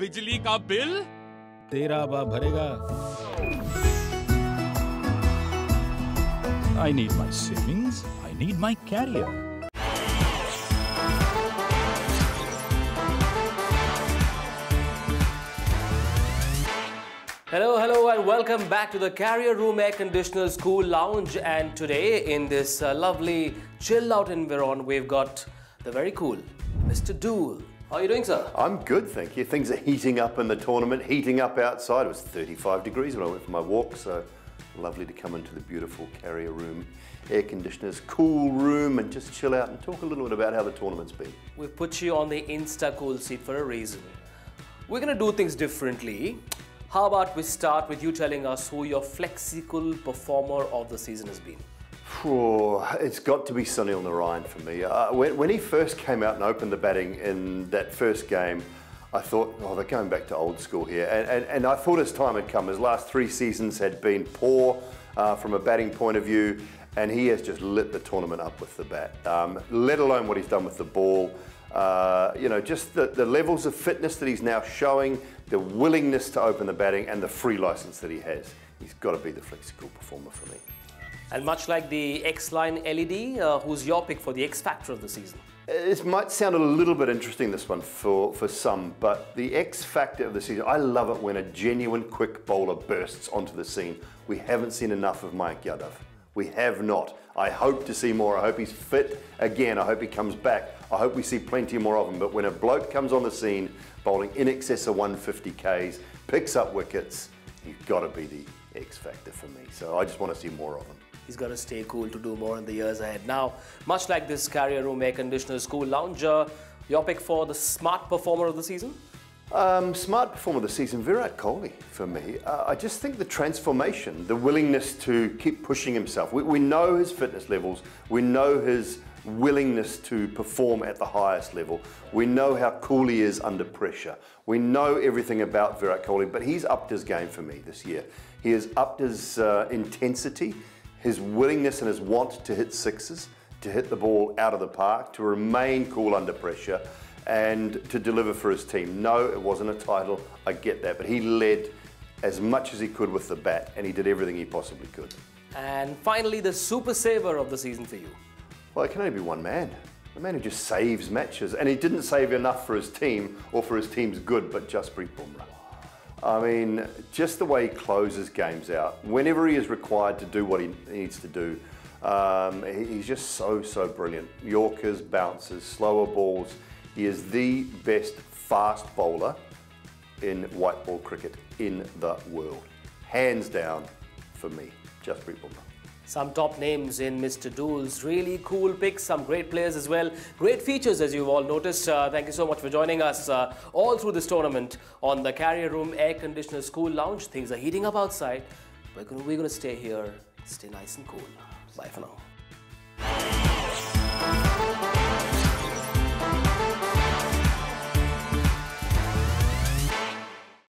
बिजली का बिल तेरा बा भरेगा I need my savings. I need my carrier. Hello, hello, and welcome back to the Carrier Room Air Conditioners Cool Lounge. And today, in this uh, lovely chill out environment, we've got the very cool Mr. Doull. How are you doing, sir? I'm good, thank you. Things are heating up in the tournament, heating up outside. It was 35 degrees when I went for my walk, so lovely to come into the beautiful carrier room, air conditioners, cool room, and just chill out and talk a little bit about how the tournament's been. We've put you on the Insta Cool seat for a reason. We're gonna do things differently. How about we start with you telling us who your flexicool performer of the season has been? It's got to be Sunil Narine for me. Uh, when, when he first came out and opened the batting in that first game, I thought, oh, they're going back to old school here. And, and, and I thought his time had come. His last three seasons had been poor uh, from a batting point of view, and he has just lit the tournament up with the bat, um, let alone what he's done with the ball. Uh, you know, just the, the levels of fitness that he's now showing, the willingness to open the batting, and the free license that he has. He's got to be the flexicool performer for me. And much like the X Line LED, uh, who's your pick for the X Factor of the season? This might sound a little bit interesting, this one, for, for some, but the X factor of the season, I love it when a genuine quick bowler bursts onto the scene. We haven't seen enough of Mayank Yadav. We have not. I hope to see more. I hope he's fit again. I hope he comes back. I hope we see plenty more of him. But when a bloke comes on the scene, bowling in excess of 150 Ks, picks up wickets, he's got to be the X factor for me. So I just want to see more of him. He's got to stay cool to do more in the years ahead. Now, much like this carrier room air conditioners cool lounger, your pick for the smart performer of the season? Um, smart performer of the season, Virat Kohli for me. Uh, I just think the transformation, the willingness to keep pushing himself. We, we know his fitness levels. We know his willingness to perform at the highest level. We know how cool he is under pressure. We know everything about Virat Kohli, but he's upped his game for me this year. He has upped his uh, intensity, his willingness and his want to hit sixes, to hit the ball out of the park, to remain cool under pressure, and to deliver for his team. No, it wasn't a title, I get that, but he led as much as he could with the bat, and he did everything he possibly could. And finally, the super saver of the season for you. Well, it can only be one man. The man who just saves matches. And he didn't save enough for his team or for his team's good, but just Jasprit Bumrah. I mean, just the way he closes games out. Whenever he is required to do what he needs to do, um, he's just so, so brilliant. Yorkers, bounces, slower balls. He is the best fast bowler in white ball cricket in the world. Hands down for me, Jasprit Bumrah. Some top names in Mr. Doull's really cool picks, some great players as well. Great features as you've all noticed. Uh, thank you so much for joining us uh, all through this tournament on the Carrier Room Air Conditioners Cool Lounge. Things are heating up outside. We're going we're gonna stay here, stay nice and cool. Bye for now.